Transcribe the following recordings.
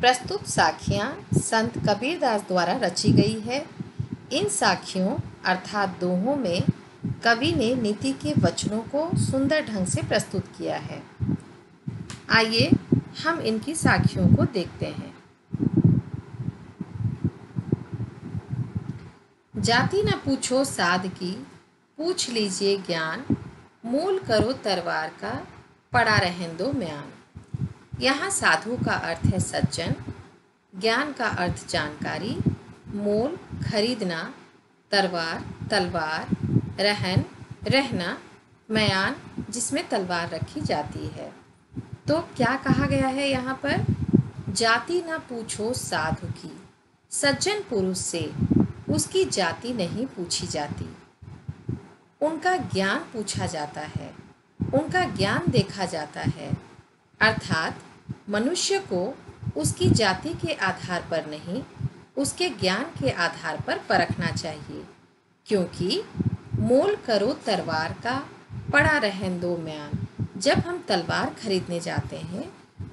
प्रस्तुत साखियाँ संत कबीरदास द्वारा रची गई है। इन साखियों, अर्थात दोहों में, कवि ने नीति के वचनों को सुंदर ढंग से प्रस्तुत किया है। आइए, हम इनकी साखियों को देखते हैं। जाति न पूछो साध की, पूछ लीजिए ज्ञान, मूल करो तरवार का, पड़ा रहन दो म्यान। यहाँ साधु का अर्थ है सज्जन, ज्ञान का अर्थ जानकारी, मोल खरीदना, तरवार, तलवार, रहन, रहना, मयान, जिसमें तलवार रखी जाती है। तो क्या कहा गया है यहाँ पर? जाति ना पूछो साधु की, सज्जन पुरुष से उसकी जाति नहीं पूछी जाती। उनका ज्ञान पूछा जाता है, उनका ज्ञान देखा जाता है, अर्थात मनुष्य को उसकी जाति के आधार पर नहीं, उसके ज्ञान के आधार पर परखना चाहिए, क्योंकि मोल करो तलवार का, पड़ा रहन दो म्यान। जब हम तलवार खरीदने जाते हैं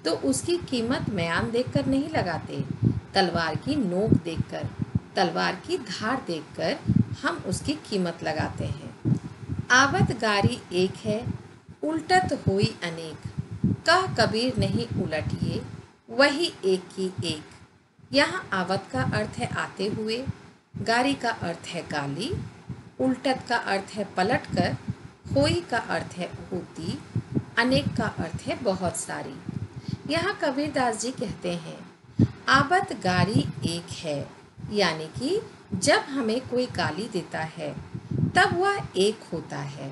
तो उसकी कीमत म्यान देखकर नहीं लगाते। तलवार की नोक देखकर, तलवार की धार देखकर हम उसकी कीमत लगाते हैं। आवत गारी एक है, उल्टत हुई अनेक। कह कबीर नहीं उलटिए वही एक की एक। यहाँ आवत का अर्थ है आते हुए, गारी का अर्थ है गाली, उल्टत का अर्थ है पलट कर होई का अर्थ है होती, अनेक का अर्थ है बहुत सारी। यहाँ कबीरदास जी कहते हैं, आवत गारी एक है, यानी कि जब हमें कोई गाली देता है, तब वह एक होता है।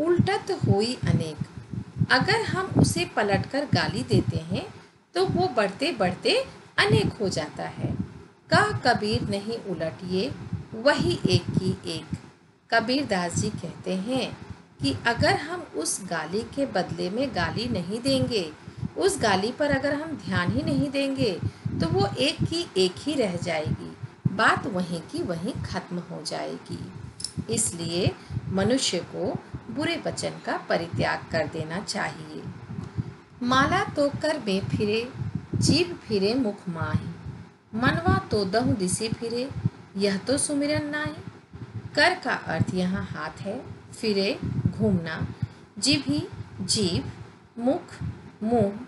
उल्टत होई अनेक अगर हम उसे पलटकर गाली देते हैं तो वो बढ़ते बढ़ते अनेक हो जाता है। कह कबीर नहीं उलटिए, वही एक की एक। कबीर दास जी कहते हैं कि अगर हम उस गाली के बदले में गाली नहीं देंगे, उस गाली पर अगर हम ध्यान ही नहीं देंगे तो वो एक की एक ही रह जाएगी। बात वहीं की वहीं खत्म हो जाएगी। इसलिए मनुष्य को बुरे वचन का परित्याग कर देना चाहिए। माला तो कर बे फिरे जीव फिरे मुख माही, मनवा तो दहु दिशे फिरे, यह तो सुमिरन नाई कर का अर्थ यहाँ हाथ है, फिरे, घूमना, जीभी जीव मुख, मुँह,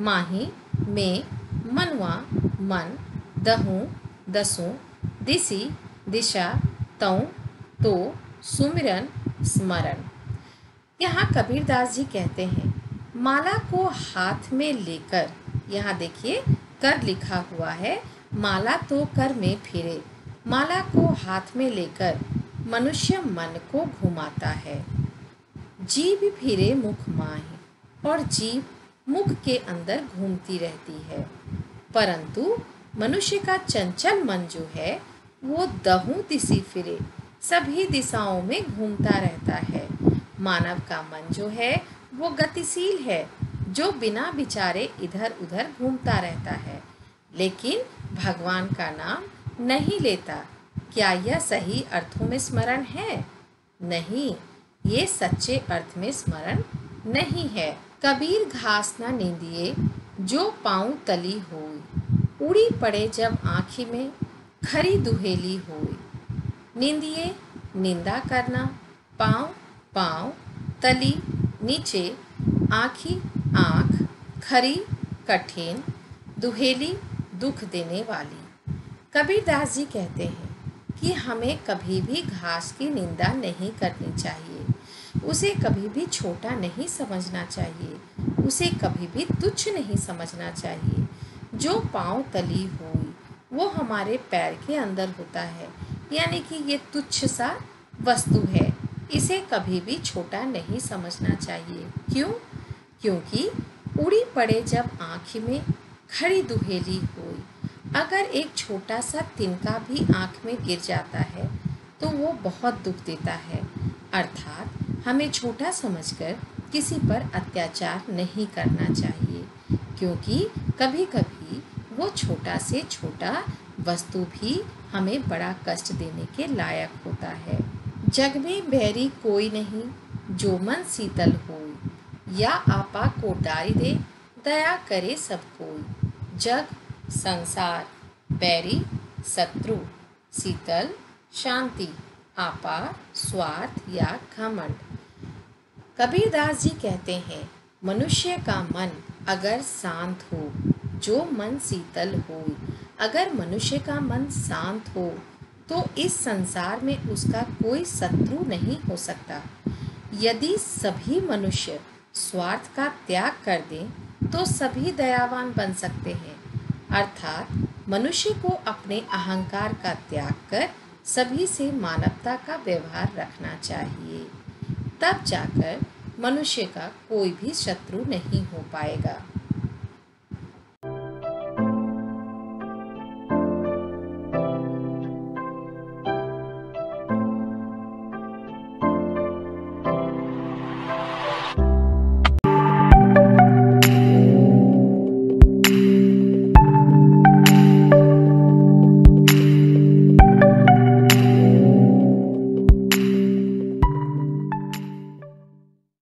माही में मनवा, मन, दहु, दसों दिशि दिशा तौ तो सुमिरन स्मरण। यहाँ कबीरदास जी कहते हैं, माला को हाथ में लेकर, यहाँ देखिए, कर लिखा हुआ है, माला तो कर में फिरे, माला को हाथ में लेकर मनुष्य मन को घुमाता है। जीव फिरे मुख माही, और जीव मुख के अंदर घूमती रहती है। परंतु मनुष्य का चंचल मन जो है, वो दहू दिशी फिरे सभी दिशाओं में घूमता रहता है। मानव का मन जो है, वो गतिशील है, जो बिना विचारे इधर उधर घूमता रहता है। लेकिन भगवान का नाम नहीं लेता, क्या यह सही अर्थों में स्मरण है? नहीं, ये सच्चे अर्थ में स्मरण नहीं है। कबीर घास न नींदिए, जो पाँव तली हो उड़ी पड़े जब आँखी में खरी दुहेली होई निंदिए, निंदा करना, पाँव पाँव, तली, नीचे, आँखी, आँख, खरी, कठिन, दुहेली, दुख देने वाली। कबीरदास जी कहते हैं कि हमें कभी भी घास की निंदा नहीं करनी चाहिए। उसे कभी भी छोटा नहीं समझना चाहिए। उसे कभी भी तुच्छ नहीं समझना चाहिए। जो पाँव तली हुई, वो हमारे पैर के अंदर होता है। यानी कि ये तुच्छ सा वस्तु है। इसे कभी भी छोटा नहीं समझना चाहिए। क्यों? क्योंकि उड़ी पड़े जब आँख में खड़ी दुहेली हुई। अगर एक छोटा सा तिनका भी आँख में गिर जाता है तो वो बहुत दुख देता है। अर्थात हमें छोटा समझकर किसी पर अत्याचार नहीं करना चाहिए। क्योंकि कभी कभी वो छोटा से छोटा वस्तु भी हमें बड़ा कष्ट देने के लायक होता है। जग में बैरी कोई नहीं, जो मन शीतल हो या आपा को डारी दे, दया करे सब कोई। जग, संसार, बैरी, शत्रु, शीतल, शांति, आपा, स्वार्थ या घमंड। कबीरदास जी कहते हैं, मनुष्य का मन अगर शांत हो, जो मन शीतल हो अगर मनुष्य का मन शांत हो तो इस संसार में उसका कोई शत्रु नहीं हो सकता। यदि सभी मनुष्य स्वार्थ का त्याग कर दें तो सभी दयावान बन सकते हैं। अर्थात, मनुष्य को अपने अहंकार का त्याग कर सभी से मानवता का व्यवहार रखना चाहिए। तब जाकर मनुष्य का कोई भी शत्रु नहीं हो पाएगा।